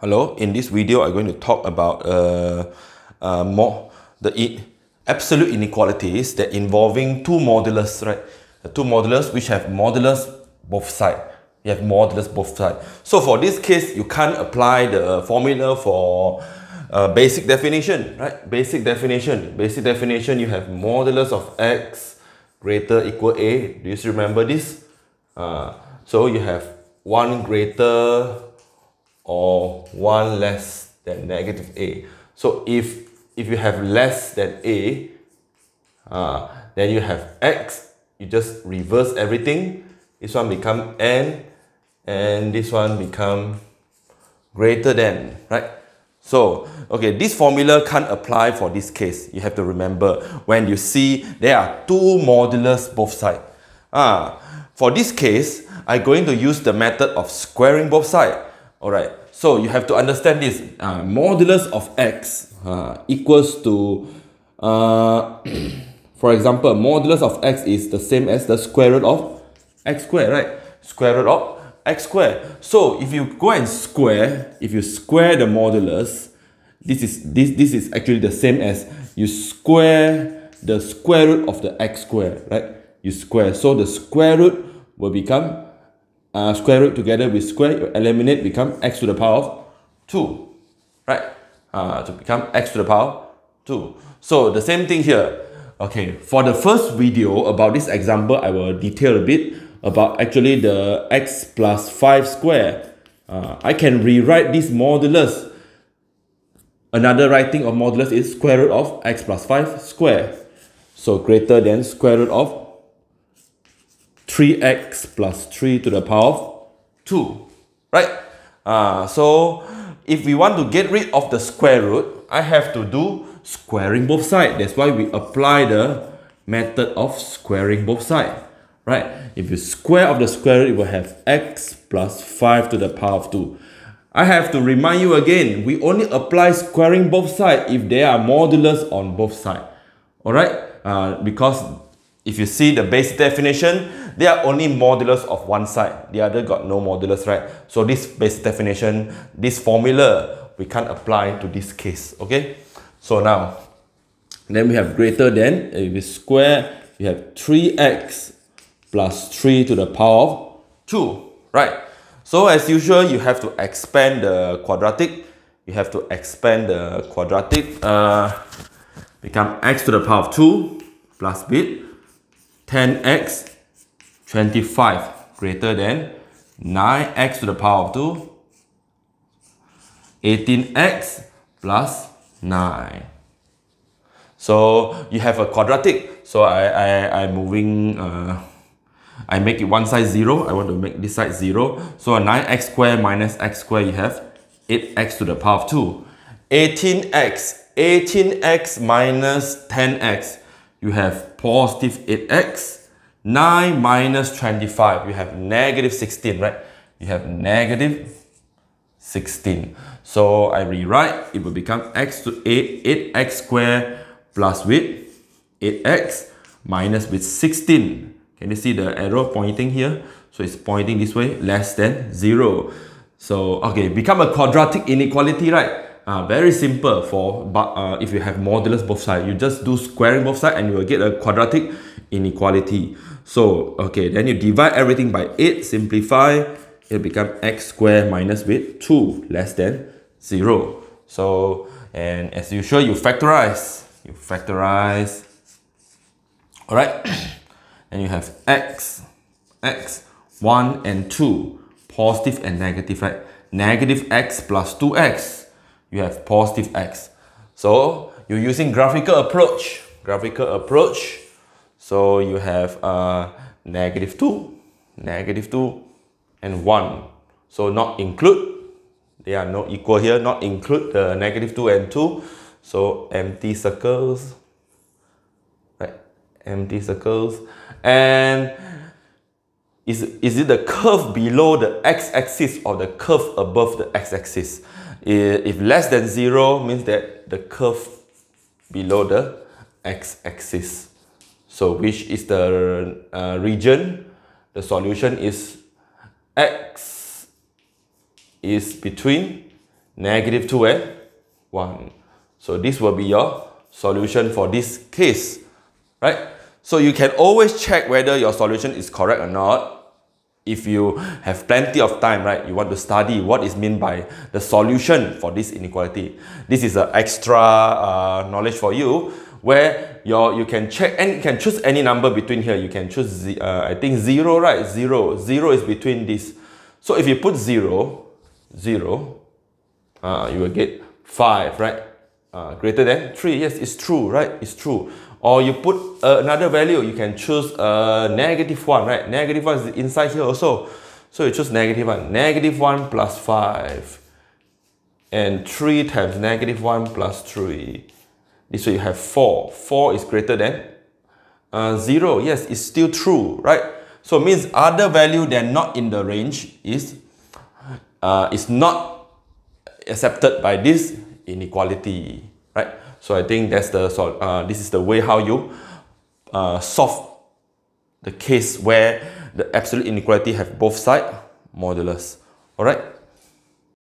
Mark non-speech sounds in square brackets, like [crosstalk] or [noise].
Hello, in this video I'm going to talk about uh, uh, more the absolute inequalities that involving two modulus, right? The two modulus which have modulus both side. You have modulus both side. So for this case, you can't apply the formula for uh, basic definition, right? Basic definition. Basic definition, you have modulus of x greater equal a. Do you remember this? Uh, so you have 1 greater or 1 less than negative a. So if, if you have less than a, uh, then you have x, you just reverse everything. This one become n and this one become greater than, right? So, okay, this formula can't apply for this case. You have to remember when you see there are two modulus both sides. Ah, for this case, I'm going to use the method of squaring both sides. Alright, so you have to understand this. Uh, modulus of x uh, equals to, uh, [clears throat] for example, modulus of x is the same as the square root of x squared, right? Square root of x squared. So if you go and square, if you square the modulus, this is this this is actually the same as you square the square root of the x squared, right? You square. So the square root will become uh, square root together with square, you eliminate, become x to the power of 2, right? Uh, to become x to the power 2. So the same thing here. Okay, for the first video about this example, I will detail a bit about actually the x plus 5 square. Uh, I can rewrite this modulus. Another writing of modulus is square root of x plus 5 square. So greater than square root of 3x plus 3 to the power of 2, right? Uh, so if we want to get rid of the square root, I have to do squaring both sides. That's why we apply the method of squaring both sides, right? If you square of the square root, it will have x plus 5 to the power of 2. I have to remind you again, we only apply squaring both sides if there are modulus on both sides. Alright? Uh, because if you see the base definition, they are only modulus of one side. The other got no modulus, right? So this base definition, this formula, we can't apply to this case, okay? So now, then we have greater than, if we square, we have 3x plus 3 to the power of 2, right? So as usual, you have to expand the quadratic. You have to expand the quadratic, uh, become x to the power of 2 plus bit 10x 25 greater than 9x to the power of 2 18x plus 9 so you have a quadratic. So I, I, I'm moving uh, I make it one side 0 I want to make this side 0 so a 9x squared minus x squared you have 8x to the power of 2 18x 18x minus 10x you have positive 8x 9 minus 25 you have negative 16 right? You have negative 16 so I rewrite it will become x to 8 8x squared plus with 8x minus with 16 can you see the arrow pointing here? So it's pointing this way less than 0 so okay become a quadratic inequality right uh, very simple for but uh, if you have modulus both sides you just do squaring both sides and you will get a quadratic inequality. So okay then you divide everything by 8 simplify it become x squared minus with 2 less than 0 so and as usual you factorize you factorize. All right and [coughs] you have x x 1 and 2 positive and negative right? Negative x plus 2x you have positive x. So you're using graphical approach. Graphical approach. So you have uh, negative 2, negative 2, and 1. So not include, they are not equal here, not include the negative 2 and 2. So empty circles, right? Empty circles. And is, is it the curve below the x-axis or the curve above the x-axis? If less than 0 means that the curve below the x-axis. So which is the uh, region? The solution is x is between negative 2 and 1. So this will be your solution for this case, right? So you can always check whether your solution is correct or not if you have plenty of time, right, you want to study what is meant by the solution for this inequality. This is an extra uh, knowledge for you where your you can check and you can choose any number between here. You can choose, uh, I think zero, right? Zero. Zero is between this. So if you put zero, zero, uh, you will get five, right? Uh, greater than three. Yes, it's true, right? It's true or you put uh, another value you can choose a negative 1 right? Negative 1 is inside here also. So you choose negative 1 negative 1 plus 5 and 3 times negative 1 plus 3 this way you have 4 4 is greater than uh, 0 yes it's still true right? So it means other value than not in the range is uh, is not accepted by this inequality right so I think that's the uh, this is the way how you uh, solve the case where the absolute inequality have both side modulus. Alright.